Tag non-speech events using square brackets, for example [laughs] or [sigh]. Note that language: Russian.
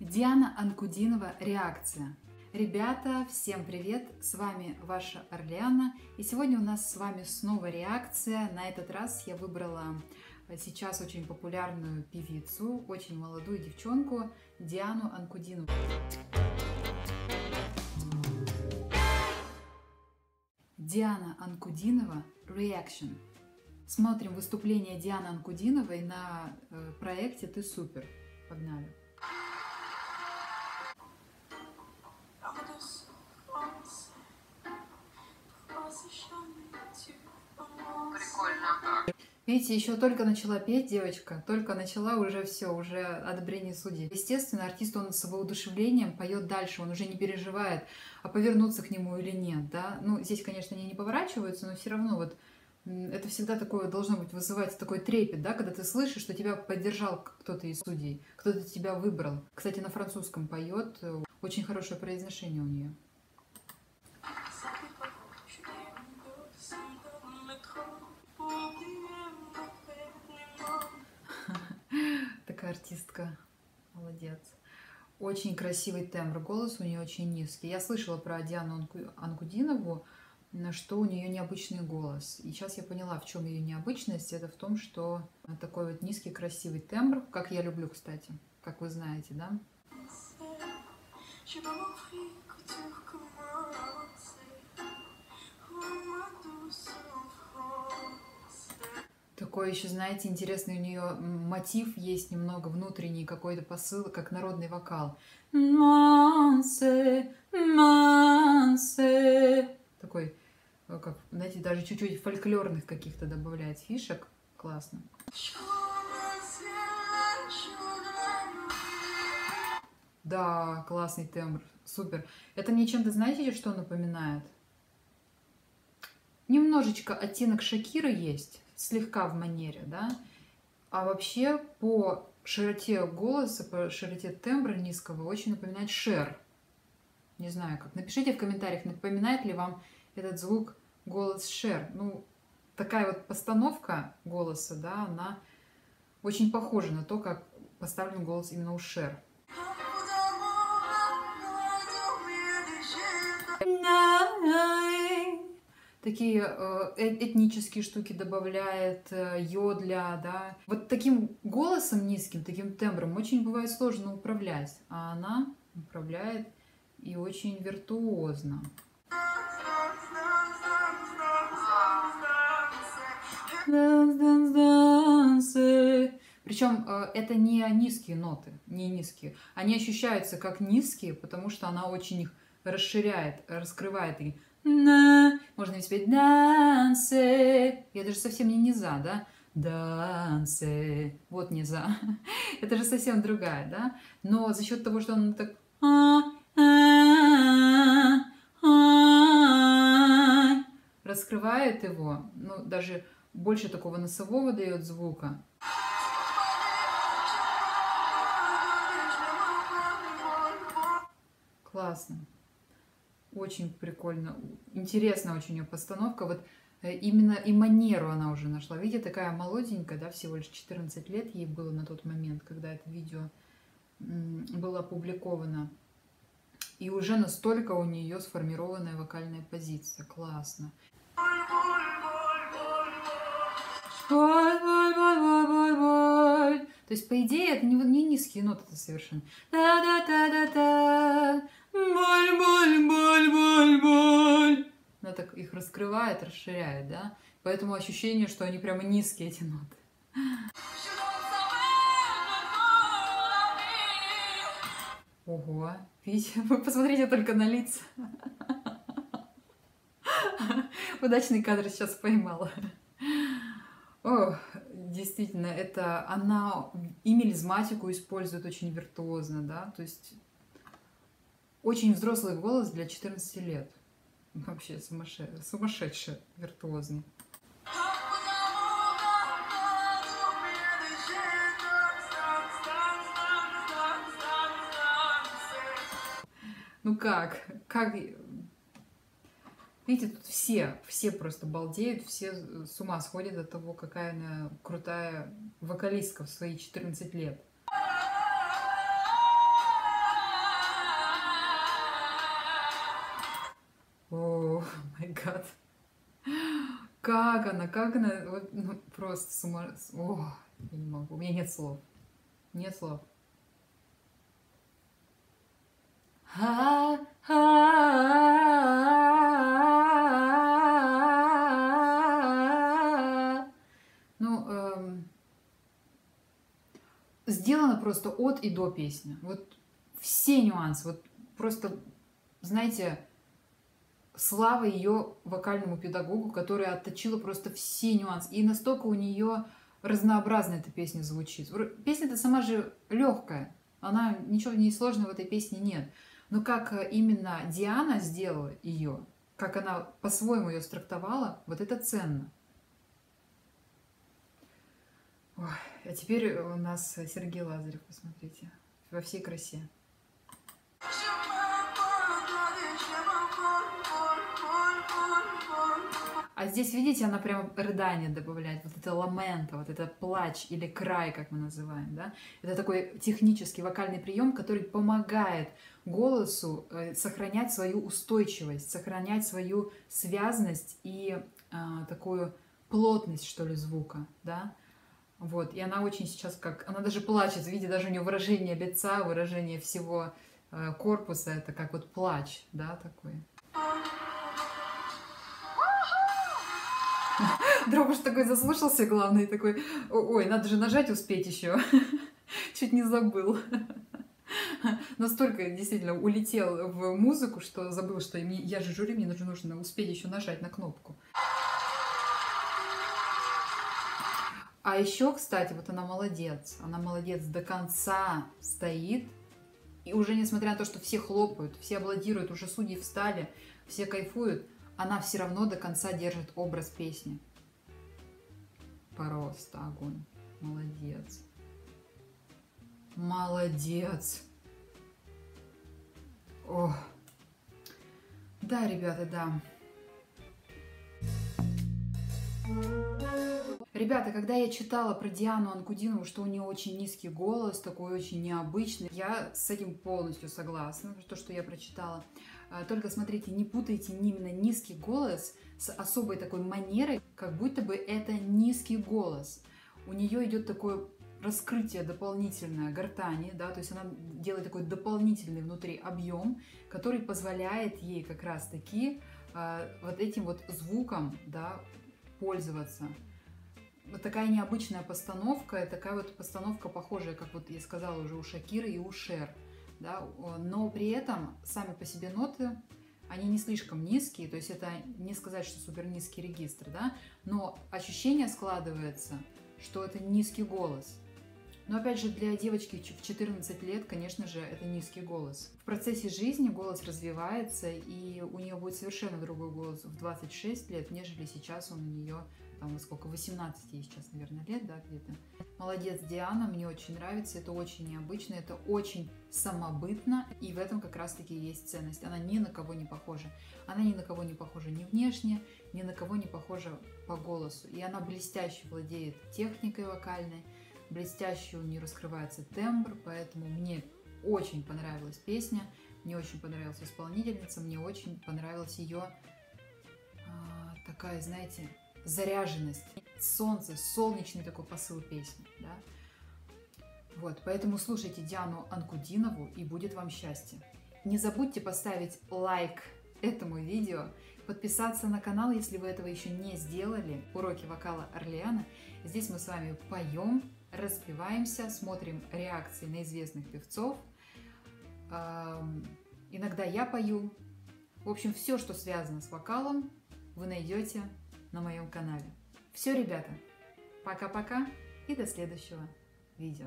Диана Анкудинова «Реакция». Ребята, всем привет! С вами ваша Орлеана. И сегодня у нас с вами снова реакция. На этот раз я выбрала сейчас очень популярную певицу, очень молодую девчонку Диану Анкудинову. Диана Анкудинова «Reaction». Смотрим выступление Дианы Анкудиновой на э, проекте «Ты супер». Погнали! Прикольно. Видите, еще только начала петь девочка, только начала, уже все, уже одобрение судей. Естественно, артист, он с воодушевлением поет дальше, он уже не переживает, а повернуться к нему или нет, да. Ну, здесь, конечно, они не поворачиваются, но все равно вот это всегда такое должно быть вызывать такой трепет, да, когда ты слышишь, что тебя поддержал кто-то из судей, кто-то тебя выбрал. Кстати, на французском поет, очень хорошее произношение у нее. Артистка, молодец. Очень красивый тембр, голос у нее очень низкий. Я слышала про Диану Анкудинову, что у нее необычный голос. И сейчас я поняла, в чем ее необычность. Это в том, что такой вот низкий красивый тембр, как я люблю, кстати, как вы знаете, да? Такой еще, знаете, интересный у нее мотив есть немного внутренний, какой-то посыл, как народный вокал. Мансе, мансе. Такой Э, как, знаете, даже чуть-чуть фольклорных каких-то добавляет фишек. Классно. Да, классный тембр, супер. Это мне чем-то, знаете, что напоминает? Немножечко оттенок Шакира есть, слегка в манере, да? А вообще по широте голоса, по широте тембра низкого очень напоминает Шер. Не знаю как. Напишите в комментариях, напоминает ли вам этот звук голос Шер. Ну, такая вот постановка голоса, да, она очень похожа на то, как поставлен голос именно у Шер. Такие э, этнические штуки добавляет, э, йодля, да. Вот таким голосом низким, таким тембром очень бывает сложно управлять, а она управляет и очень виртуозно. Причем э, это не низкие ноты, не низкие. Они ощущаются как низкие, потому что она очень их расширяет, раскрывает. И можно и спеть дансе. Я даже совсем не низа, да? Дансе. Вот низа. [laughs] Это же совсем другая, да? Но за счет того, что он так раскрывает его, ну, даже больше такого носового дает звука. Классно. Очень прикольно. Интересно очень ее постановка. Вот э, именно и манеру она уже нашла. Видите, такая молоденькая, да, всего лишь 14 лет ей было на тот момент, когда это видео было опубликовано. И уже настолько у нее сформированная вокальная позиция. Классно. То есть, по идее, это не, низкие ноты совершенно. Раскрывает, расширяет, да? Поэтому ощущение, что они прямо низкие, эти ноты. Ого, видите, [laughs] вы посмотрите только на лица. [laughs] Удачный кадр сейчас поймала. О, действительно, это она и мелизматику использует очень виртуозно, да, то есть очень взрослый голос для 14 лет. Вообще сумасшедший, сумасшедший виртуозный. Ну как? Как Видите, тут все, все просто балдеют, все с ума сходят от того, какая она крутая вокалистка в свои 14 лет. God. Как она, как она, вот, ну, просто с ума... О, я не могу, у меня нет слов. Нет слов. Ну, эм, сделано просто от и до песни. Вот все нюансы. Вот просто, знаете, слава ее вокальному педагогу, которая отточила просто все нюансы. И настолько у нее разнообразно эта песня звучит. Песня-то сама же легкая. Она, ничего в ней сложного в этой песне нет. Но как э, именно Диана сделала ее, как она по-своему ее страктовала, вот это ценно. Ой, а теперь у нас Сергей Лазарев, посмотрите, во всей красе. А здесь, видите, она прямо рыдание добавляет, вот это ламента, вот это плач или край, как мы называем, да. Это такой технический вокальный прием, который помогает голосу э, сохранять свою устойчивость, сохранять свою связность и а, такую плотность, что ли, звука, да. Вот, и она очень сейчас как... Она даже плачет, видите, даже у нее выражение лица, выражение всего э, корпуса, это как вот плач, да, такой. [laughs] Дробуш такой заслушался, главный, такой, ой, надо же нажать успеть еще. [laughs] Чуть не забыл. [laughs] Настолько действительно улетел в музыку, что забыл, что я же жюри, мне нужно успеть еще нажать на кнопку. А еще, кстати, вот она молодец. Она молодец, до конца стоит. И уже несмотря на то, что все хлопают, все аплодируют, уже судьи встали, все кайфуют, она все равно до конца держит образ песни. Просто огонь. Молодец. Молодец. О. Да, ребята, да. Ребята, когда я читала про Диану Анкудинову, что у нее очень низкий голос, такой очень необычный, я с этим полностью согласна, то, что я прочитала. А, только смотрите, не путайте именно низкий голос с особой такой манерой, как будто бы это низкий голос. У нее идет такое раскрытие дополнительное гортани, да, то есть она делает такой дополнительный внутри объем, который позволяет ей как раз-таки э, вот этим вот звуком, да, пользоваться. Вот такая необычная постановка, такая вот постановка похожая, как вот я сказала уже у Шакиры и у Шер да, но при этом сами по себе ноты, они не слишком низкие, то есть это не сказать, что супер низкий регистр, да, но ощущение складывается, что это низкий голос. Но опять же, для девочки в 14 лет, конечно же, это низкий голос. В процессе жизни голос развивается, и у нее будет совершенно другой голос в 26 лет, нежели сейчас он у нее там сколько, 18 ей сейчас, наверное, лет, да, где-то. Молодец, Диана, мне очень нравится, это очень необычно, это очень самобытно, и в этом как раз-таки есть ценность. Она ни на кого не похожа. Она ни на кого не похожа ни внешне, ни на кого не похожа по голосу. И она блестяще владеет техникой вокальной, блестяще у нее раскрывается тембр, поэтому мне очень понравилась песня, мне очень понравилась исполнительница, мне очень понравилась ее а, такая, знаете, заряженность, солнце, солнечный такой посыл песни, да. Вот, поэтому слушайте Диану Анкудинову и будет вам счастье. Не забудьте поставить лайк этому видео, подписаться на канал, если вы этого еще не сделали, уроки вокала Орлеана. Здесь мы с вами поем, распеваемся, смотрим реакции на известных певцов. Иногда я пою. В общем, все, что связано с вокалом, вы найдете на моем канале. Все, ребята, пока-пока и до следующего видео.